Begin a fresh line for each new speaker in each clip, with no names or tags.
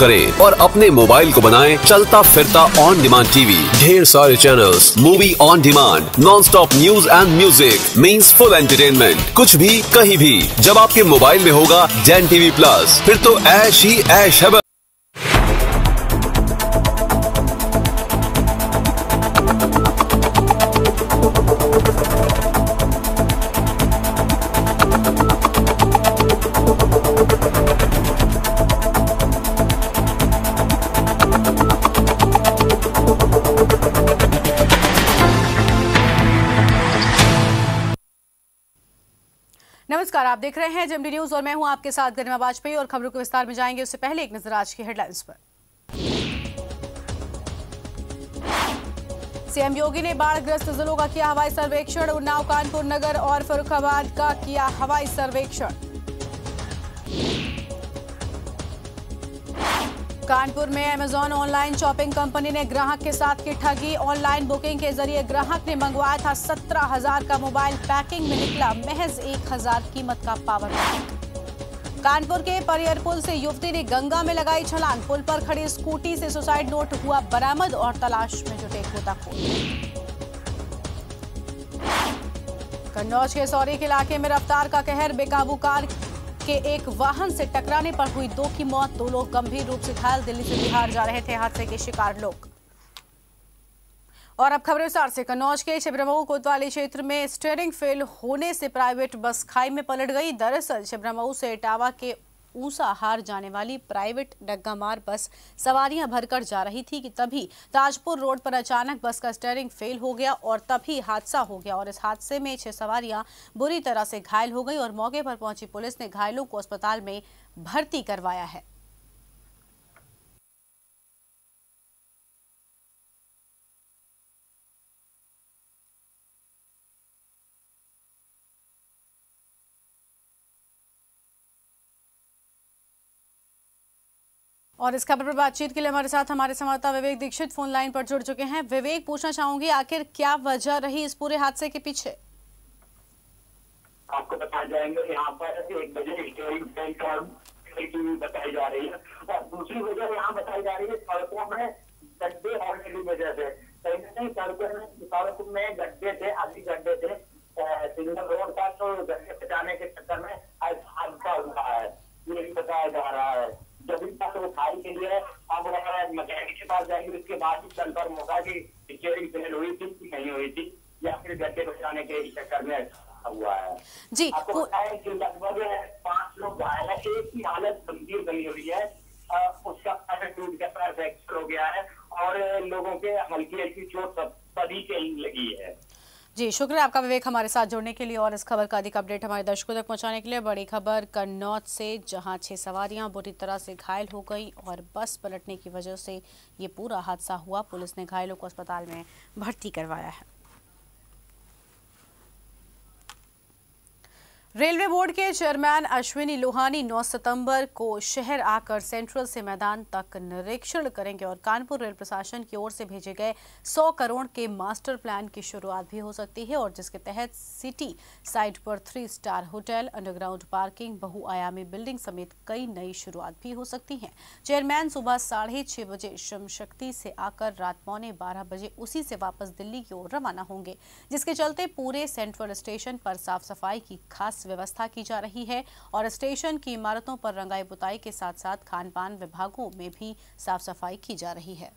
करें और अपने मोबाइल को बनाएँ चलता फिरता ऑन डिमांड टीवी ढेर सारे channels movie on demand non stop news and music means full entertainment कुछ भी, कहीं भी, जब आपके मोबाइल में होगा जैन टीवी प्लस फिर तो ऐश ही ऐश है
आप देख रहे हैं जमडी न्यूज़ और मैं हूँ आपके साथ गरिमा वाजपेयी और खबरों के विस्तार में जाएँगे उससे पहले एक नज़र आज की हेडलाइंस पर। सीएम योगी ने बाढ़ग्रस्त जिलों का किया हवाई सर्वेक्षण, उन्नाव, कानपुर नगर और फरुखाबाद का किया हवाई सर्वेक्षण। कानपुर में अमेजॉन ऑनलाइन शॉपिंग कंपनी ने ग्राहक के साथ की ठगी। ऑनलाइन बुकिंग के ज़रिए ग्राहक ने मंगवाया था सत्रह हज़ार का मोबाइल पैकिंग में निकला महज एक हज़ार कीमत का पावर कानपुर के परियर पुल से युवती ने गंगा में लगाई छलांग। पुल पर खड़ी स्कूटी से सुसाइड नोट हुआ बरामद और तलाश में जुटे गोताखोर कन्नौज के सौरिक इलाके में रफ्तार का कहर, बेकाबू कार के एक वाहन से टकराने पर हुई दो की मौत। दो लोग गंभीर रूप से घायल, दिल्ली से बिहार जा रहे थे हादसे के शिकार लोग। और अब खबरें विस्तार से। कन्नौज के छिब्रमऊ कोतवाली क्षेत्र में स्टेयरिंग फेल होने से प्राइवेट बस खाई में पलट गई। दरअसल छिब्रमऊ से इटावा के ऊंसा हार जाने वाली प्राइवेट डग्गामार बस सवारियाँ भरकर जा रही थी कि तभी ताजपुर रोड पर अचानक बस का स्टेयरिंग फेल हो गया और तभी हादसा हो गया और इस हादसे में छह सवारियाँ बुरी तरह से घायल हो गई और मौके पर पहुँची पुलिस ने घायलों को अस्पताल में भर्ती करवाया है। और इस खबर पर बातचीत के लिए हमारे साथ हमारे संवाददाता विवेक दीक्षित फ़ोन लाइन पर जुड़ चुके हैं। विवेक, पूछना चाहूँगी, आखिर क्या वजह रही इस पूरे हादसे के पीछे?
आपको बताया जाएँगे यहाँ पर एक बजे फ़ैन का टीवी बताई जा रही है और दूसरी वजह यहाँ बताई जा रही है सड़कों में गड्ढे होने की वजह से। कहीं ना कहीं सड़कों में, सड़क में गड्ढे थे आदि गड्ढे थे। सिग्नल रोड का तो गड्ढे बचाने के चक्कर में आज हादसा हुआ है ये भी बताया जा रहा है जब इस बात उठाई के लिए अब मैकेनिक के पास जाएँगे उसके बाद ही कंफर्म होगा कि स्टेरिंग फेल हुई थी कि नहीं हुई थी या फिर गड्ढे बचाने के चक्कर में हुआ है
जी
आपको
पू-
बताया कि लगभग पाँच लोग घायल है एक की हालत गंभीर बनी हुई है अ, उसका पैर टूट गया पैर फ्रैक्चर हो गया है और लोगों के हल्की हल्की चोट सब सभी के लगी है
जी, शुक्रिया आपका विवेक हमारे साथ जुड़ने के लिए और इस खबर का अधिक अपडेट हमारे दर्शकों तक पहुँचाने के लिए। बड़ी खबर, कन्नौज से जहाँ छह सवारियाँ बुरी तरह से घायल हो गई और बस पलटने की वजह से ये पूरा हादसा हुआ। पुलिस ने घायलों को अस्पताल में भर्ती करवाया है। रेलवे बोर्ड के चेयरमैन अश्विनी लोहानी 9 सितंबर को शहर आकर सेंट्रल से मैदान तक निरीक्षण करेंगे और कानपुर रेल प्रशासन की ओर से भेजे गए 100 करोड़ के मास्टर प्लान की शुरुआत भी हो सकती है और जिसके तहत सिटी साइट पर three star hotel, underground parking, बहुआयामी बिल्डिंग समेत कई नई शुरुआत भी हो सकती है। चेयरमैन सुबह साढ़े छह बजे श्रम शक्ति से आकर रात पौने बारह बजे उसी से वापस दिल्ली की ओर रवाना होंगे, जिसके चलते पूरे सेंट्रल स्टेशन पर साफ़ सफ़ाई की खास व्यवस्था की जा रही है और स्टेशन की इमारतों पर रंगाई बुताई के साथ साथ खान पान विभागों में भी साफ़ सफ़ाई की जा रही है।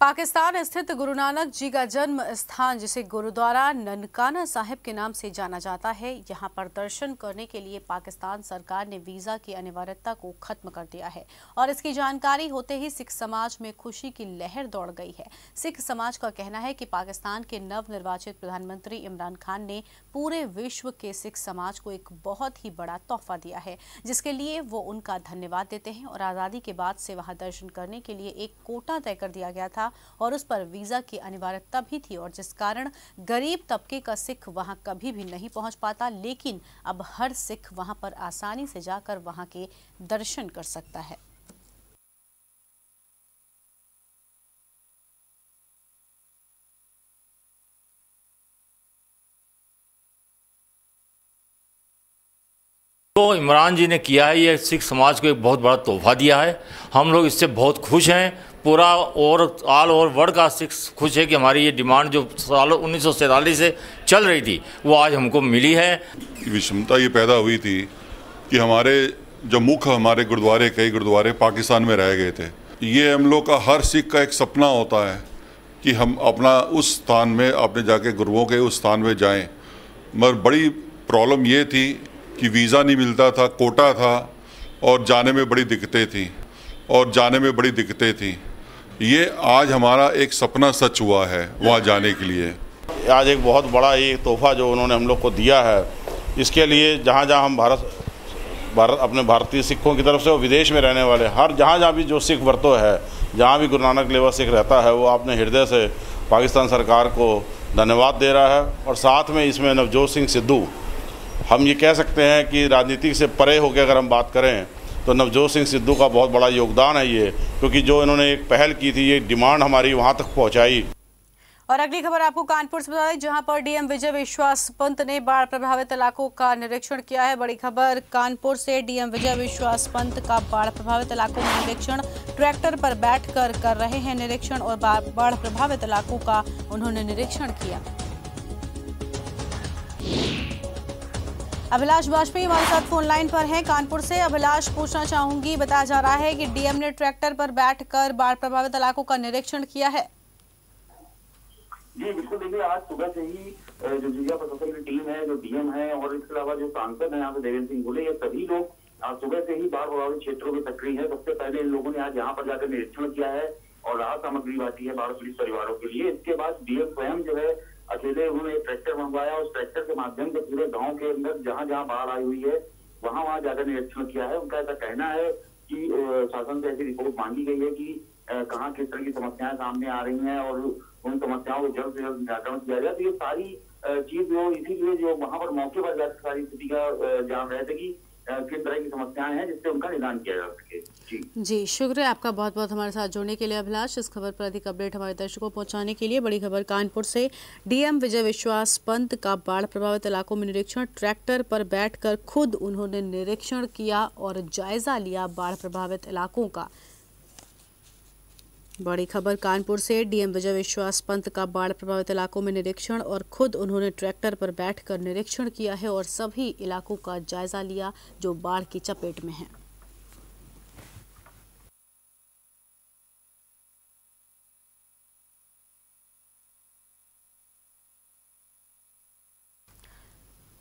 पाकिस्तान स्थित गुरु नानक जी का जन्म स्थान, जिसे गुरुद्वारा ननकाना साहिब के नाम से जाना जाता है, यहाँ पर दर्शन करने के लिए पाकिस्तान सरकार ने वीज़ा की अनिवार्यता को खत्म कर दिया है और इसकी जानकारी होते ही सिख समाज में खुशी की लहर दौड़ गई है। सिख समाज का कहना है कि पाकिस्तान के नव निर्वाचित प्रधानमंत्री इमरान खान ने पूरे विश्व के सिख समाज को एक बहुत ही बड़ा तोहफा दिया है, जिसके लिए वो उनका धन्यवाद देते हैं और आज़ादी के बाद से वहाँ दर्शन करने के लिए एक कोटा तय कर दिया गया था था और उस पर वीज़ा की अनिवार्यता भी थी और जिस कारण गरीब तबके का सिख वहाँ कभी भी नहीं पहुँच पाता, लेकिन अब हर सिख वहाँ पर आसानी से जाकर वहाँ के दर्शन कर सकता है।
तो इमरान जी ने किया है, ये सिख समाज को एक बहुत बड़ा तोहफा दिया है। हम लोग इससे बहुत खुश हैं। पूरा और ऑल ओवर वर्ल्ड का सिख खुश है कि हमारी ये डिमांड जो साल उन्नीस सौ सैंतालीस से चल रही थी, वो आज हमको मिली है।
विषमता ये पैदा हुई थी कि हमारे जो मुख्य हमारे गुरुद्वारे, कई गुरुद्वारे पाकिस्तान में रह गए थे। ये हम लोग का हर सिख का एक सपना होता है कि हम अपना उस स्थान में अपने जाके गुरुओं के उस स्थान में जाएँ। मगर बड़ी प्रॉब्लम ये थी कि वीज़ा नहीं मिलता था, कोटा था और जाने में बड़ी दिक्कतें थी और जाने में बड़ी दिक्कतें थी। ये आज हमारा एक सपना सच हुआ है वहाँ जाने के लिए।
आज एक बहुत बड़ा ये तोहफा जो उन्होंने हम लोग को दिया है, इसके लिए जहाँ जहाँ हम भारत भारत, अपने भारतीय सिखों की तरफ़ से और विदेश में रहने वाले, हर जहाँ जहाँ भी जो सिख वर्तो है, जहाँ भी गुरु नानक लेवा सिख रहता है, वो अपने हृदय से पाकिस्तान सरकार को धन्यवाद दे रहा है और साथ में इसमें नवजोत सिंह सिद्धू, हम ये कह सकते हैं कि राजनीति से परे होकर अगर हम बात करें तो नवजोत सिंह सिद्धू का बहुत बड़ा योगदान है ये, क्योंकि जो इन्होंने एक पहल की थी, ये डिमांड हमारी वहाँ तक पहुँचाई।
और अगली खबर आपको कानपुर से बता दें जहाँ पर डीएम विजय विश्वास पंत ने बाढ़ प्रभावित इलाकों का निरीक्षण किया है। बड़ी खबर, कानपुर से डीएम विजय विश्वास पंत का बाढ़ प्रभावित इलाकों में निरीक्षण, ट्रैक्टर पर बैठकर कर रहे हैं निरीक्षण और बाढ़ प्रभावित इलाकों का उन्होंने निरीक्षण किया। अभिलाष वाजपेयी हमारे साथ फ़ोन लाइन पर हैं। कानपुर से अभिलाष, पूछना चाहूँगी, बताया जा रहा है कि डीएम ने ट्रैक्टर पर बैठकर बाढ़ प्रभावित इलाकों का निरीक्षण किया है।
जी, बिल्कुल, देखिए, आज सुबह से ही जो जिला प्रशासन की टीम है, जो डीएम है और इसके अलावा जो सांसद है, यहाँ पे देवेंद्र सिंह गुले, ये सभी लोग आज सुबह से ही बाढ़ प्रभावित क्षेत्रों में सक्रिय है। सबसे पहले इन लोगों ने आज यहाँ पर जाकर निरीक्षण किया है और राहत सामग्री बांटी है बाढ़ पीड़ित परिवारों के लिए। इसके बाद डीएम स्वयं जो है अकेले उन्होंने एक ट्रैक्टर मंगवाया, उस ट्रैक्टर के माध्यम से पूरे गाँव के अंदर जहाँ जहाँ बाढ़ आई हुई है, वहाँ वहाँ जाकर निरीक्षण किया है। उनका ऐसा कहना है कि शासन से ऐसी रिपोर्ट मांगी गई है कि कहाँ किस तरह की समस्याएँ सामने आ रही हैं और उन समस्याओं को जल्द से जल्द निराकरण किया जाए। तो ये सारी चीज़ जो इसीलिए जो वहाँ पर मौके पर जाकर सारी स्थिति का जान रहे थे कि किस तरह की समस्याएँ हैं जिससे उनका निदान किया जा सके। जी।
जी, शुक्रिया आपका बहुत बहुत हमारे साथ जुड़ने के लिए अभिलाष। इस खबर पर अधिक अपडेट हमारे दर्शकों पहुँचाने के लिए बड़ी खबर कानपुर से। डीएम विजय विश्वास पंत का बाढ़ प्रभावित इलाकों में निरीक्षण। ट्रैक्टर पर बैठकर खुद उन्होंने निरीक्षण किया और जायजा लिया बाढ़ प्रभावित इलाकों का। बड़ी खबर, कानपुर से डीएम विजय विश्वास पंत का बाढ़ प्रभावित इलाकों में निरीक्षण और खुद उन्होंने ट्रैक्टर पर बैठकर निरीक्षण किया है और सभी इलाकों का जायजा लिया, जो बाढ़ की चपेट में हैं।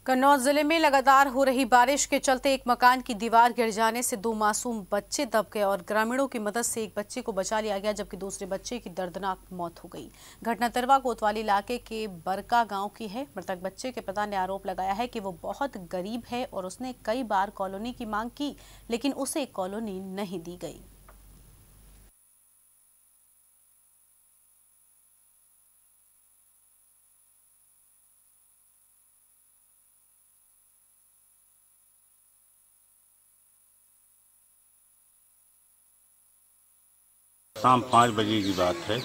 कन्नौज ज़िले में लगातार हो रही बारिश के चलते एक मकान की दीवार गिर जाने से दो मासूम बच्चे दब गए और ग्रामीणों की मदद से एक बच्चे को बचा लिया गया, जबकि दूसरे बच्चे की दर्दनाक मौत हो गई। घटना तरवा कोतवाली इलाके के बरका गाँव की है। मृतक बच्चे के पिता ने आरोप लगाया है कि वो बहुत गरीब है और उसने कई बार कॉलोनी की मांग की, लेकिन उसे कॉलोनी नहीं दी गई।
शाम पाँच बजे की बात है।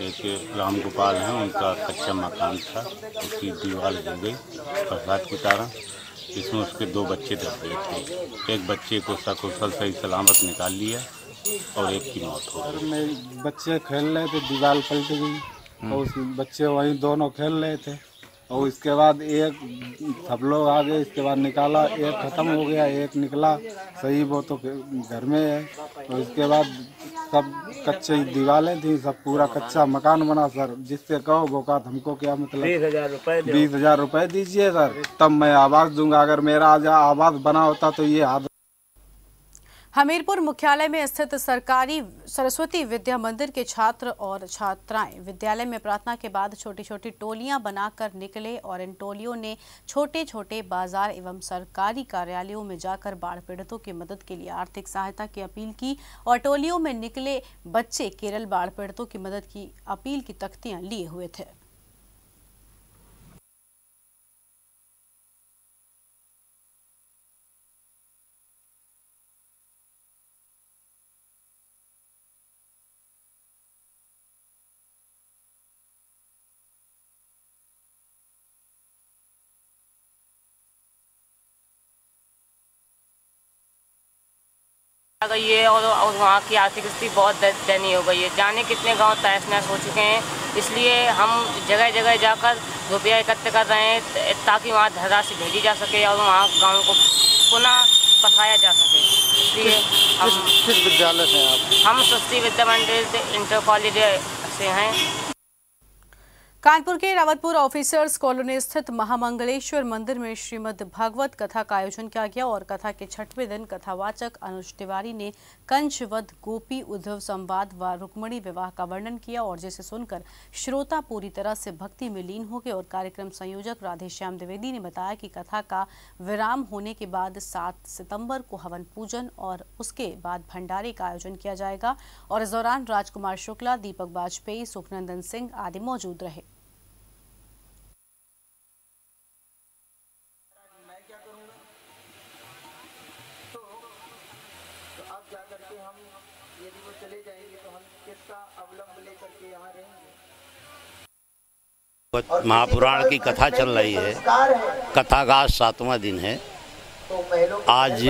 एक राम गोपाल हैं उनका कच्चा मकान था उसकी दीवार गिर गई बरसात के कारण इसमें उसके दो बच्चे दब गए थे। एक बच्चे को सकुशल सही सलामत निकाल लिया और एक की मौत हो गई।
बच्चे खेल रहे थे दीवार पलट गई और उस बच्चे वहीं दोनों खेल रहे थे। और इसके बाद एक सब लोग आ गए इसके बाद निकाला एक ख़त्म हो गया एक निकला सही वो तो घर में है। और इसके बाद सब कच्चे दीवारें थी सब पूरा कच्चा मकान बना सर। जिससे कहो वो का हमको क्या मतलब? बीस हज़ार रुपए बीस हज़ार रुपए दीजिए सर। तब मैं आवाज़ दूँगा। अगर मेरा आवाज़ बना होता तो ये हाथ
हमीरपुर मुख्यालय में स्थित सरकारी सरस्वती विद्या मंदिर के छात्र और छात्राएँ विद्यालय में प्रार्थना के बाद छोटी छोटी टोलियाँ बनाकर निकले और इन टोलियों ने छोटे छोटे बाज़ार एवं सरकारी कार्यालयों में जाकर बाढ़ पीड़ितों की मदद के लिए आर्थिक सहायता की अपील की और टोलियों में निकले बच्चे केरल बाढ़ पीड़ितों की मदद की अपील की तख्तियाँ लिए हुए थे।
गई है और, और वहाँ की आर्थिक स्थिति बहुत दयनीय हो गई है। जाने कितने गाँव तहस नहस हो चुके हैं। इसलिए हम जगह जगह जाकर रुपया एकत्र कर रहे हैं ताकि वहाँ धनराशि भेजी जा सके और वहाँ गाँव को पुनः बसाया जा सके। इसलिए हम
किस विद्यालय से आप?
हम सस्ती विद्या मंदिर इंटर कॉलेज से हैं।
कानपुर के रावतपुर ऑफिसर्स कॉलोनी स्थित महामंगलेश्वर मंदिर में श्रीमद भागवत कथा का आयोजन किया गया और कथा के छठवें दिन कथावाचक अनुज तिवारी ने कंचवध गोपी उद्धव संवाद व रुक्मणी विवाह का वर्णन किया और जिसे सुनकर श्रोता पूरी तरह से भक्ति में लीन हो गए और कार्यक्रम संयोजक राधेश्याम द्विवेदी ने बताया कि कथा का विराम होने के बाद सात सितंबर को हवन पूजन और उसके बाद भंडारे का आयोजन किया जाएगा और इस दौरान राजकुमार शुक्ला, दीपक वाजपेयी, सुखनंदन सिंह आदि मौजूद रहे।
महापुराण की कथा चल रही है। कथा का सातवां दिन है। आज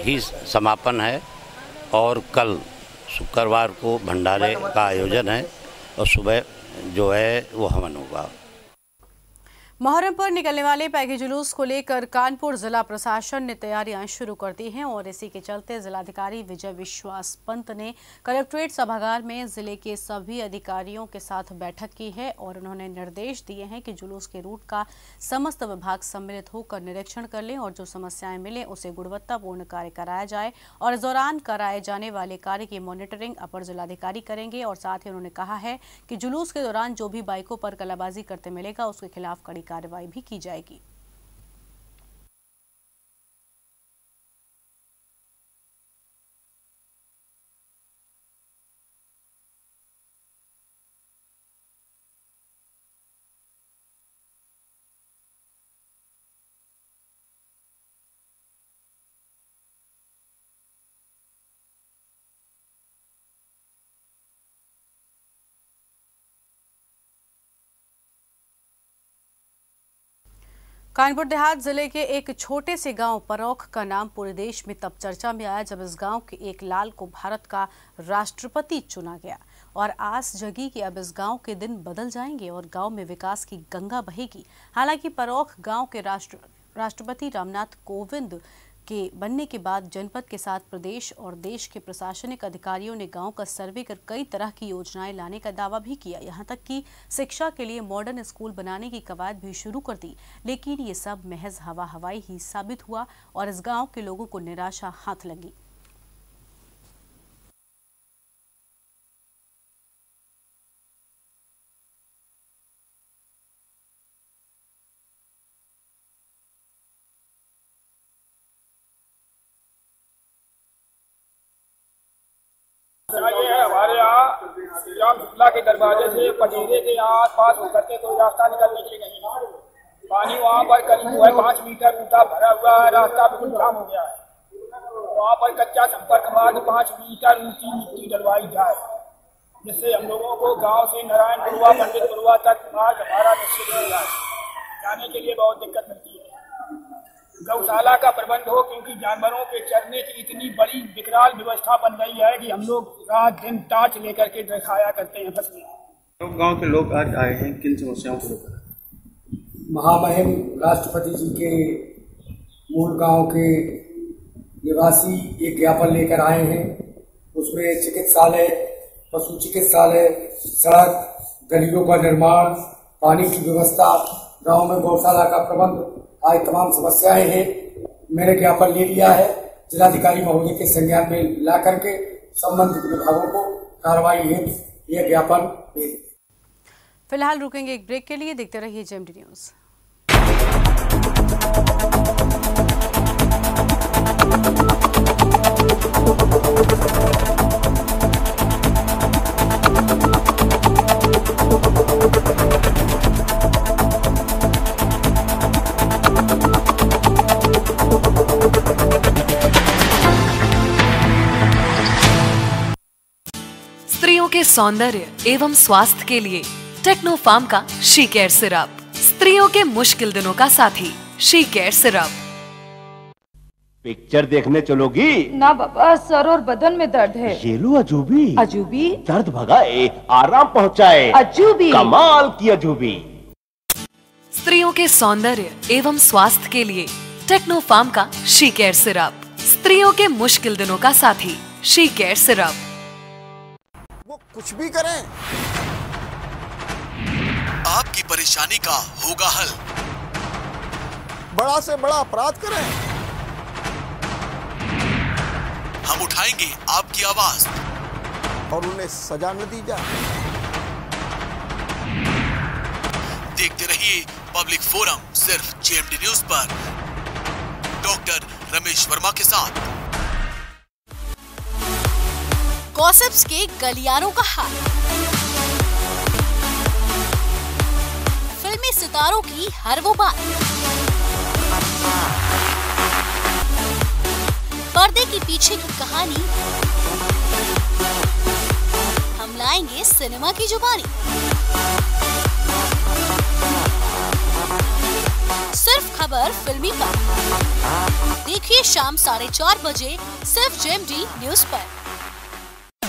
ही समापन है और कल शुक्रवार को भंडारे का आयोजन है और सुबह जो है वो हवन होगा।
मुहर्रम पर निकलने वाले पैगी जुलूस को लेकर कानपुर जिला प्रशासन ने तैयारियाँ शुरू कर दी हैं और इसी के चलते जिलाधिकारी विजय विश्वास पंत ने कलेक्ट्रेट सभागार में ज़िले के सभी अधिकारियों के साथ बैठक की है और उन्होंने निर्देश दिए हैं कि जुलूस के रूट का समस्त विभाग सम्मिलित होकर निरीक्षण कर लें और जो समस्याएँ मिले उसे गुणवत्तापूर्ण कार्य कराया जाए और इस दौरान कराए जाने वाले कार्य की मॉनिटरिंग अपर जिलाधिकारी करेंगे और साथ ही उन्होंने कहा है कि जुलूस के दौरान जो भी बाइकों पर कलाबाजी करते मिलेगा उसके खिलाफ कड़ी कार्रवाई भी की जाएगी। कानपुर देहात ज़िले के एक छोटे से गाँव परोख का नाम पूरे देश में तब चर्चा में आया जब इस गाँव के एक लाल को भारत का राष्ट्रपति चुना गया। और आस जगी कि अब इस गाँव के दिन बदल जाएँगे और गाँव में विकास की गंगा बहेगी। हालाँकि परोख गाँव के राष्ट्र, राष्ट्रपति रामनाथ कोविंद के बनने के बाद जनपद के साथ प्रदेश और देश के प्रशासनिक अधिकारियों ने गाँव का सर्वे कर कई तरह की योजनाएँ लाने का दावा भी किया। यहाँ तक कि शिक्षा के लिए मॉडर्न स्कूल बनाने की कवायद भी शुरू कर दी, लेकिन ये सब महज हवा हवाई ही साबित हुआ और इस गाँव के लोगों को निराशा हाथ लगी।
ये है हमारे यहाँ श्री राम शुक्ला के दरवाजे से पटेरे के आस पास होकर के कोई रास्ता निकलने के लिए नहीं पानी वहाँ पर करीब जो है, पाँच मीटर ऊँचा भरा हुआ है, रास्ता बिल्कुल जाम हो गया है। वहाँ पर कच्चा संपर्क मार्ग पाँच मीटर ऊँची मिट्टी डलवाई जाए, जिससे हम लोगों को गाँव से नारायणपुरवा पंडितपुरवा तक मार्ग हमारा निश्चित हो जाए। जाने के लिए बहुत दिक्कत मिलती गौशाला का प्रबंध हो क्योंकि जानवरों के चरने की इतनी बड़ी विकराल व्यवस्था बन गई है कि हम लोग रात दिन टाच लेकर के दिखाया करते हैं फ़सलें
गाँव के लोग आज आए हैं किन समस्याओं को लेकर?
महामहिम राष्ट्रपति जी के मूल गाँव के निवासी एक ज्ञापन लेकर आए हैं। उसमें चिकित्सालय पशु चिकित्सालय सड़क गलियों का निर्माण पानी की व्यवस्था गाँव में गौशाला का प्रबंध। आज तमाम समस्याएँ हैं। मैंने ज्ञापन ले लिया है। जिलाधिकारी महोदय के संज्ञान में ला करके संबंधित विभागों को कार्रवाई हेतु यह ज्ञापन भेज
फ़िलहाल रुकेंगे एक ब्रेक के लिए। देखते रहिए जेएमडी न्यूज़।
स्त्रियों के सौंदर्य एवं स्वास्थ्य के लिए टेक्नो फार्म का शी केयर सिरप स्त्रियों के मुश्किल दिनों का साथी शी केयर सिरप
पिक्चर देखने चलोगी?
ना बाबा सर और बदन में दर्द है।
ये लो अजूबी।
अजूबी?
दर्द भगाए आराम पहुँचाए।
अजूबी?
कमाल की अजूबी।
स्त्रियों के सौंदर्य एवं स्वास्थ्य के लिए टेक्नो फार्म का शी केयर सिरप स्त्रियों के मुश्किल दिनों का साथी शी केयर सिरप
वो कुछ भी करें।
आपकी परेशानी का होगा हल।
बड़ा से बड़ा अपराध करें।
हम उठाएँगे आपकी आवाज़।
और उन्हें सजा न दी जाए।
देखते रहिए पब्लिक फोरम सिर्फ़ जेएमडी न्यूज़ पर। डॉक्टर रमेश वर्मा के साथ।
गॉसिप्स के गलियारों का हाल। फिल्मी सितारों की हर वो बात। पर्दे के पीछे की कहानी। हम लाएँगे सिनेमा की जुबानी। सिर्फ़ खबर फिल्मी पर। देखिए शाम साढ़े चार बजे सिर्फ़ जेएमडी न्यूज़ पर।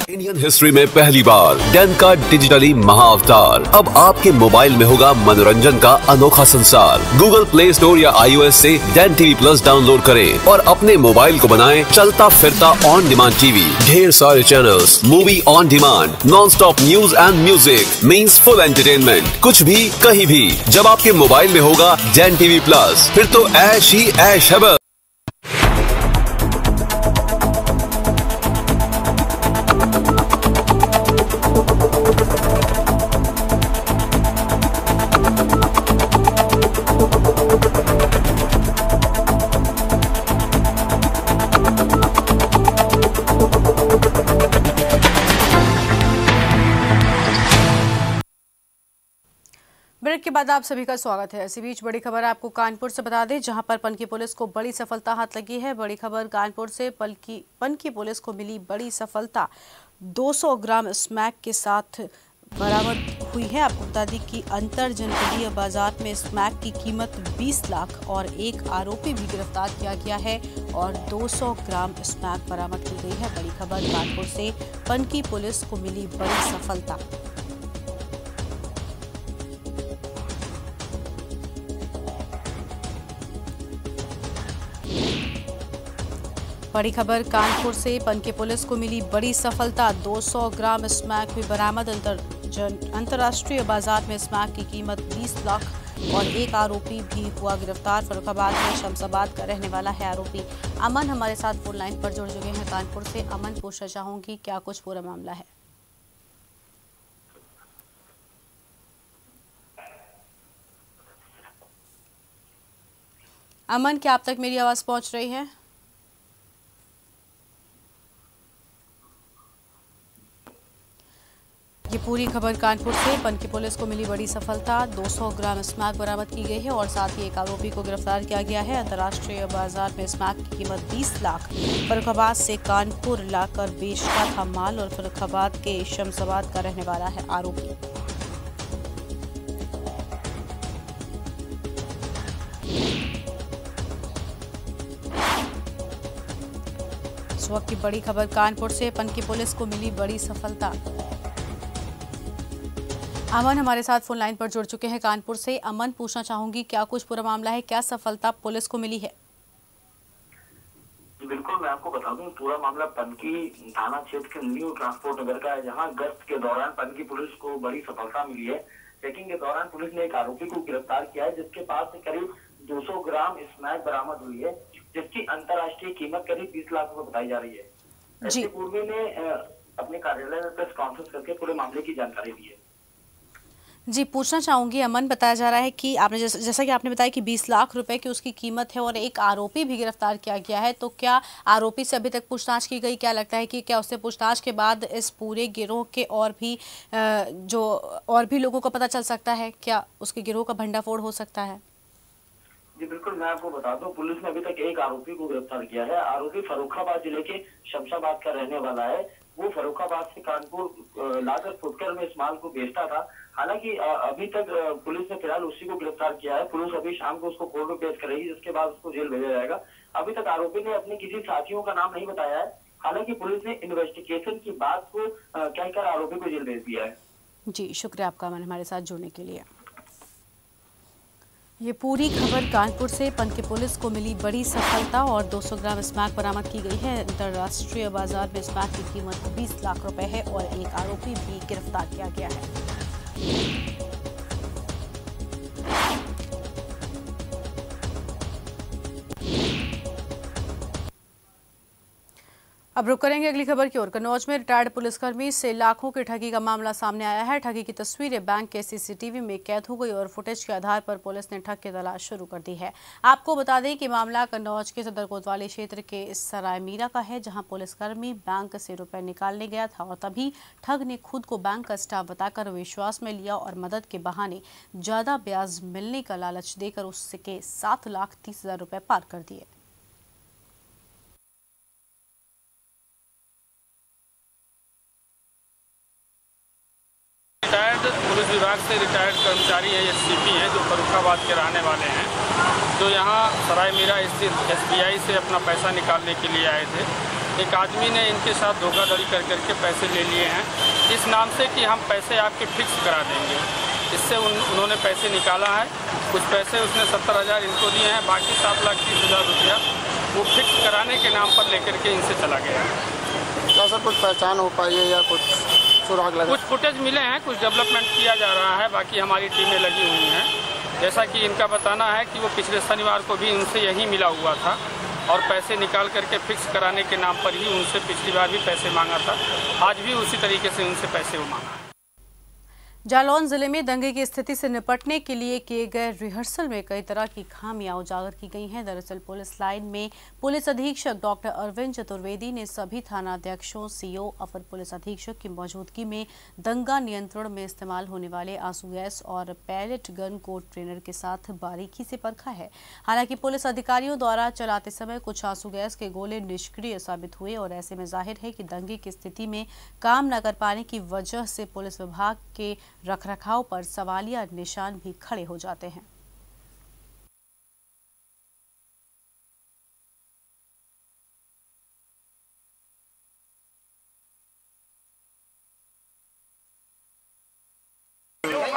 इंडियन हिस्ट्री में पहली बार। डेन का डिजिटली महाअवतार अब आपके मोबाइल में होगा मनोरंजन का अनोखा संसार। गूगल प्ले स्टोर या आईओएस से डेन टीवी प्लस डाउनलोड करें और अपने मोबाइल को बनाएँ चलता फिरता ऑन डिमांड टीवी ढेर सारे channels movie on demand non stop news and music means full entertainment कुछ भी, कहीं भी। जब आपके मोबाइल में होगा डेन टीवी प्लस फिर तो ऐश ही ऐश है
आप सभी का स्वागत है। इसी बीच बड़ी खबर आपको कानपुर से बता दें, जहाँ पर पनकी पुलिस को बड़ी सफलता हाथ लगी है। बड़ी खबर कानपुर से पलकी पनकी पुलिस को मिली बड़ी सफलता। 200 ग्राम स्मैक के साथ बरामद हुई है। आपको बता दें कि अंतर जनपदीय बाज़ार में स्मैक की कीमत 20 लाख और एक आरोपी भी गिरफ़्तार किया गया है और 200 ग्राम स्मैक बरामद की गई है। बड़ी खबर कानपुर से, पनकी पुलिस को मिली बड़ी सफलता। बड़ी खबर, कानपुर से पनके पुलिस को मिली बड़ी सफलता। 200 ग्राम स्मैक भी बरामद। अंतर अंतर्राष्ट्रीय बाज़ार में स्मैक की कीमत 20 लाख और एक आरोपी भी हुआ गिरफ़्तार। फरुखाबाद में शमशाबाद का रहने वाला है आरोपी। अमन हमारे साथ फ़ोन लाइन पर जुड़ चुके हैं। कानपुर से अमन, पूछना चाहूँगी, क्या कुछ पूरा मामला है? अमन, क्या आप तक मेरी आवाज़ पहुँच रही है? ये पूरी खबर कानपुर से। पनकी पुलिस को मिली बड़ी सफलता। 200 ग्राम स्मैक बरामद की गई है और साथ ही एक आरोपी को गिरफ़्तार किया गया है। अंतर्राष्ट्रीय बाज़ार में स्मैक की कीमत 20 लाख। फरुखाबाद से कानपुर लाकर बेचता था माल और फरुखाबाद के शमशाबाद का रहने वाला है आरोपी। इस वक्त की बड़ी खबर कानपुर से। पनकी पुलिस को मिली बड़ी सफलता। अमन हमारे साथ फ़ोन लाइन पर जुड़ चुके हैं कानपुर से। अमन पूछना चाहूँगी क्या कुछ पूरा मामला है? क्या सफलता पुलिस को मिली है?
बिल्कुल मैं आपको बता दूँ पूरा मामला पनकी थाना क्षेत्र के न्यू ट्रांसपोर्ट नगर का है जहाँ गश्त के दौरान पनकी पुलिस को बड़ी सफलता मिली है। चेकिंग के दौरान पुलिस ने एक आरोपी को गिरफ़्तार किया है जिसके पास से करीब 200 ग्राम स्मैक बरामद हुई है जिसकी अंतर्राष्ट्रीय कीमत करीब बीस लाख रुपए बताई जा रही है। पूर्वी ने अपने कार्यालय में प्रेस कॉन्फ्रेंस करके पूरे मामले की जानकारी दी है।
जी पूछना चाहूँगी अमन बताया जा रहा है कि आपने जैसा, जैसा कि आपने बताया कि 20 लाख रुपए की उसकी कीमत है और एक आरोपी भी गिरफ़्तार किया गया है तो क्या आरोपी से अभी तक पूछताछ की गई? क्या लगता है कि क्या उससे पूछताछ के बाद इस पूरे गिरोह के और भी जो और भी लोगों को पता चल सकता है? क्या उसके गिरोह का भंडाफोड़ हो सकता है?
जी बिल्कुल मैं आपको बता दूँ पुलिस ने अभी तक एक आरोपी को गिरफ़्तार किया है। आरोपी फरुखाबाद ज़िले के शमशाबाद का रहने वाला है। वो फरुखाबाद से कानपुर लाकर फुटकर में इस माल को बेचता था। हालाँकि अभी तक पुलिस ने फ़िलहाल उसी को गिरफ़्तार किया है। पुलिस अभी शाम को उसको कोर्ट में पेश करेगी, जिसके बाद उसको जेल भेजा जाएगा। अभी तक आरोपी ने अपने किसी साथियों का नाम नहीं बताया है। हालाँकि पुलिस ने इन्वेस्टिगेशन की बात को कहकर आरोपी को जेल भेज दिया है।
जी, शुक्रिया आपका अमन हमारे साथ जुड़ने के लिए। ये पूरी खबर कानपुर से पन की पुलिस को मिली बड़ी सफलता और 200 ग्राम स्मैक बरामद की गई है। अंतर्राष्ट्रीय बाज़ार में स्मैक की कीमत 20 लाख रुपए है और एक आरोपी भी गिरफ़्तार किया गया है। you अब रुक करेंगे अगली खबर की ओर। कन्नौज में रिटायर्ड पुलिसकर्मी से लाखों की ठगी का मामला सामने आया है। ठगी की तस्वीरें बैंक के सीसीटीवी में कैद हो गई और फुटेज के आधार पर पुलिस ने ठग की तलाश शुरू कर दी है। आपको बता दें कि मामला कन्नौज के सदर कोतवाली क्षेत्र के सराय मीरा का है, जहाँ पुलिसकर्मी बैंक से रुपए निकालने गया था और तभी ठग ने खुद को बैंक का स्टाफ बताकर विश्वास में लिया और मदद के बहाने ज़्यादा ब्याज मिलने का लालच देकर उसके सात लाख तीस हज़ार रुपए पार कर दिए।
रिटायर्ड पुलिस विभाग से रिटायर्ड कर्मचारी है एस हैं जो फरुखाबाद के रहने वाले हैं जो यहाँ सराय मीरा स्थित एस से अपना पैसा निकालने के लिए आए थे। एक आदमी ने इनके साथ धोखाधड़ी कर करके पैसे ले लिए हैं। इस नाम से कि हम पैसे आपके फिक्स करा देंगे। इससे उन, उन्होंने पैसे निकाला है। कुछ पैसे उसने सत्तर हज़ार इनको दिए हैं बाकी सात लाख तीस हज़ार रुपया वो फिक्स कराने के नाम पर लेकर के इनसे चला गया
क्या सर कुछ पहचान हो पाई है या कुछ? सुराग लगा।
कुछ फुटेज मिले हैं, कुछ डेवलपमेंट किया जा रहा है, बाकी हमारी टीमें लगी हुई हैं। जैसा कि इनका बताना है कि वो पिछले शनिवार को भी इनसे यही मिला हुआ था और पैसे निकाल करके फिक्स कराने के नाम पर ही उनसे पिछली बार भी पैसे मांगा था। आज भी उसी तरीके से उनसे पैसे वो मांगा
जालौन ज़िले में दंगे की स्थिति से निपटने के लिए किए गए रिहर्सल में कई तरह की खामियाँ उजागर की गई हैं। दरअसल पुलिस लाइन में पुलिस अधीक्षक डॉक्टर अरविंद चतुर्वेदी ने सभी थाना थानाध्यक्षों, सीओ, अपर पुलिस अधीक्षक की मौजूदगी में दंगा नियंत्रण में इस्तेमाल होने वाले आँसू, गैस और पैलेट गन को ट्रेनर के साथ बारीकी से परखा है। हालाँकि पुलिस अधिकारियों द्वारा चलाते समय कुछ आँसू, गैस के गोले निष्क्रिय साबित हुए और ऐसे में ज़ाहिर है कि दंगे की स्थिति में काम न कर पाने की वजह से पुलिस विभाग के रखरखाव पर सवालिया निशान भी खड़े हो जाते हैं।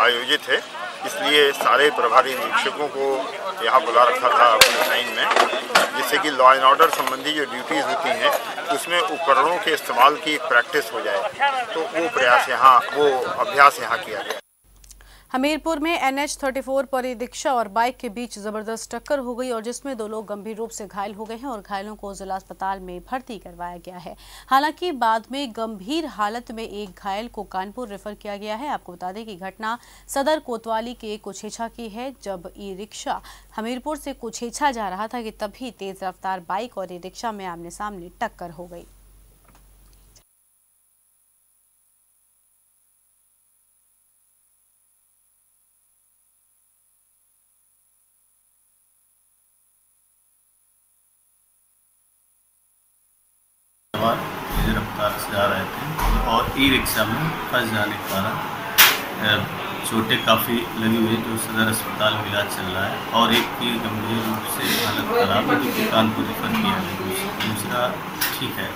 आयोजित है, इसलिए सारे प्रभारी निरीक्षकों को यहाँ बुला रखा था, अपने लॉ एंड ऑर्डर संबंधी जो ड्यूटीज़ होती हैं, उसमें उपकरणों के इस्तेमाल की प्रैक्टिस हो जाए। तो वो प्रयास यहाँ, वो अभ्यास यहाँ किया गया
हमीरपुर में एनएच 34 पर ई रिक्शा और बाइक के बीच ज़बरदस्त टक्कर हो गई और जिसमें दो लोग गंभीर रूप से घायल हो गए हैं और घायलों को जिला अस्पताल में भर्ती करवाया गया है। हालाँकि बाद में गंभीर हालत में एक घायल को कानपुर रेफर किया गया है। आपको बता दें कि घटना सदर कोतवाली के कुछेछा की है, जब ई रिक्शा हमीरपुर से कुछेछा जा रहा था कि तभी तेज रफ्तार बाइक और ई रिक्शा में आमने सामने टक्कर हो गई
सवार तेज रफ्तार से आ रहे थे ई में फंस जाने के कारण चोटें काफ़ी लगी हुई जो सदर अस्पताल में इलाज चल रहा है, और एक की गंभीर रूप से हालत खराब है, जो कि कानपुर रेफर किया है। दूसरा, ठीक है।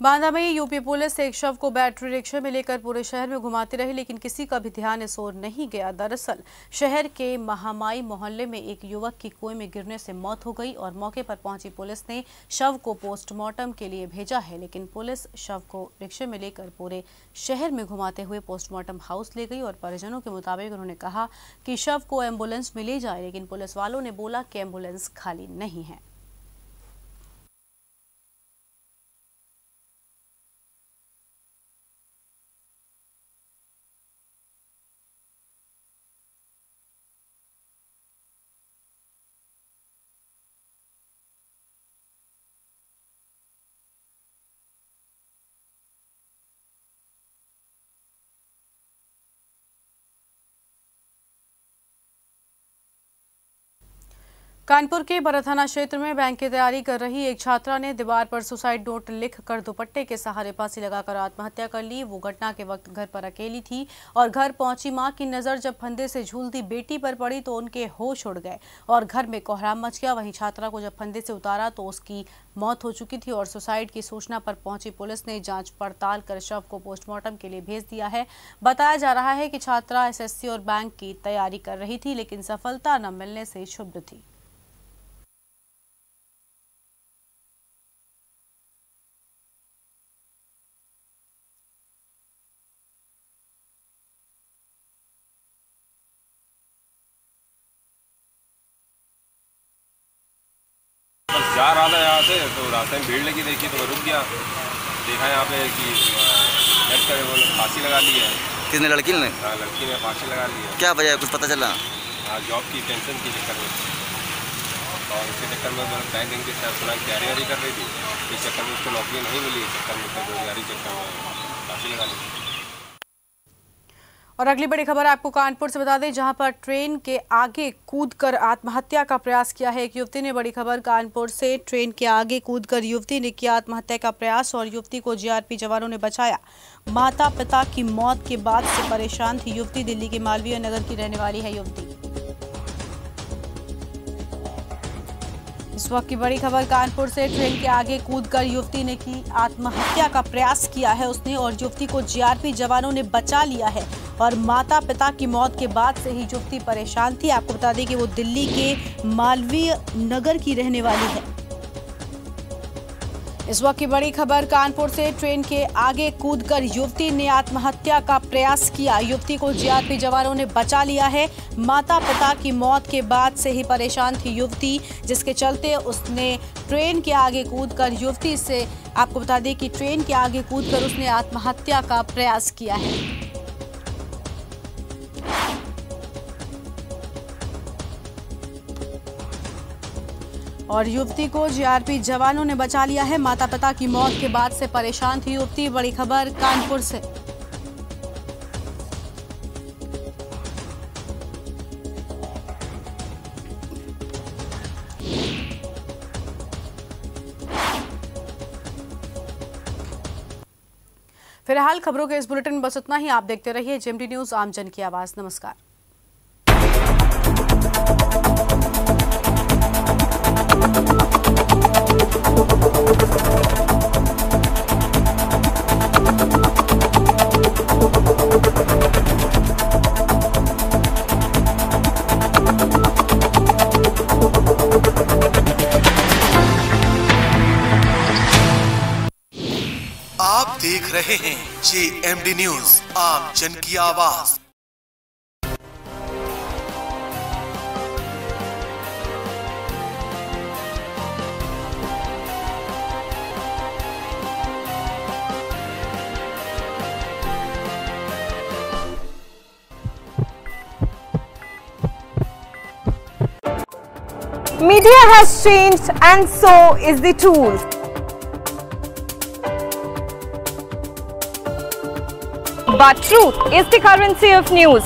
बांदा में यूपी पुलिस एक शव को बैटरी रिक्शा में लेकर पूरे शहर में घुमाती रही, लेकिन किसी का भी ध्यान इस ओर नहीं गया। दरअसल, शहर के महामाई मोहल्ले में एक युवक की कुएँ में गिरने से मौत हो गई और मौके पर पहुँची पुलिस ने शव को पोस्टमार्टम के लिए भेजा है, लेकिन पुलिस शव को रिक्शे में लेकर पूरे शहर में घुमाते हुए पोस्टमार्टम हाउस ले गई और परिजनों के मुताबिक उन्होंने कहा कि शव को एंबुलेंस में ले जाए, लेकिन पुलिस वालों ने बोला कि एंबुलेंस खाली नहीं है। कानपुर के बरा थाना क्षेत्र में बैंक की तैयारी कर रही एक छात्रा ने दीवार पर सुसाइड नोट लिख कर दुपट्टे के सहारे फांसी लगाकर आत्महत्या कर ली। वो घटना के वक्त घर पर अकेली थी और घर पहुँची माँ की नज़र जब फंदे से झूलती बेटी पर पड़ी तो उनके होश उड़ गए और घर में कोहराम मच गया। वहीं छात्रा को जब फंदे से उतारा तो उसकी मौत हो चुकी थी और सुसाइड की सूचना पर पहुँची पुलिस ने जाँच पड़ताल कर शव को पोस्टमार्टम के लिए भेज दिया है। बताया जा रहा है कि छात्रा एसएससी और बैंक की तैयारी कर रही थी, लेकिन सफलता न मिलने से क्षुब्ध थी।
बस जा रहा था यहाँ से तो रास्ते में भीड़ लगी देखी तो मैं रुक गया। देखा यहाँ पे कि नेट कर वो फांसी लगा ली है।
किसने लड़की ने?
हाँ लड़की ने फांसी लगा ली है।
क्या वजह है? कुछ पता चला?
हाँ जॉब की टेंशन के चक्कर में। और इसके चक्कर में मैं बैंक बैंक की शायद सुना तैयारी वारी कर रही थी। इस चक्कर में उसको नौकरी नहीं मिली इस चक्कर में बेरोजगारी चक्कर में फांसी लगा ली।
और अगली बड़ी खबर आपको कानपुर से बता दें, जहाँ पर ट्रेन के आगे कूदकर आत्महत्या का प्रयास किया है। एक युवती ने बड़ी खबर, कानपुर से ट्रेन के आगे कूदकर युवती ने किया आत्महत्या का प्रयास और युवती को जीआरपी जवानों ने बचाया। माता पिता की मौत के बाद से परेशान थी। युवती दिल्ली के मालवीय नगर की रहने वाली है, युवती। इस वक्त की बड़ी खबर, कानपुर से ट्रेन के आगे कूदकर युवती ने की आत्महत्या का प्रयास किया है उसने और युवती को जीआरपी जवानों ने बचा लिया है और माता पिता की मौत के बाद से ही युवती परेशान थी। आपको बता दें कि वो दिल्ली के मालवीय नगर की रहने वाली है। इस वक्त की बड़ी खबर, कानपुर से ट्रेन के आगे कूदकर युवती ने आत्महत्या का प्रयास किया। युवती को जीआरपी जवानों ने बचा लिया है। माता पिता की मौत के बाद से ही परेशान थी युवती, जिसके चलते उसने ट्रेन के आगे कूदकर, युवती से आपको बता दें कि ट्रेन के आगे कूदकर उसने आत्महत्या का प्रयास किया है। और युवती को जीआरपी जवानों ने बचा लिया है। माता पिता की मौत के बाद से परेशान थी युवती। बड़ी खबर कानपुर से। फ़िलहाल खबरों के इस बुलेटिन बस उतना ही। आप देखते रहिए जेमडी न्यूज़, आमजन की आवाज़। नमस्कार।
रहे हैं जे एम डी न्यूज़ आम जन की आवाज़
Media has changed and so is the tool. But truth is the currency of news.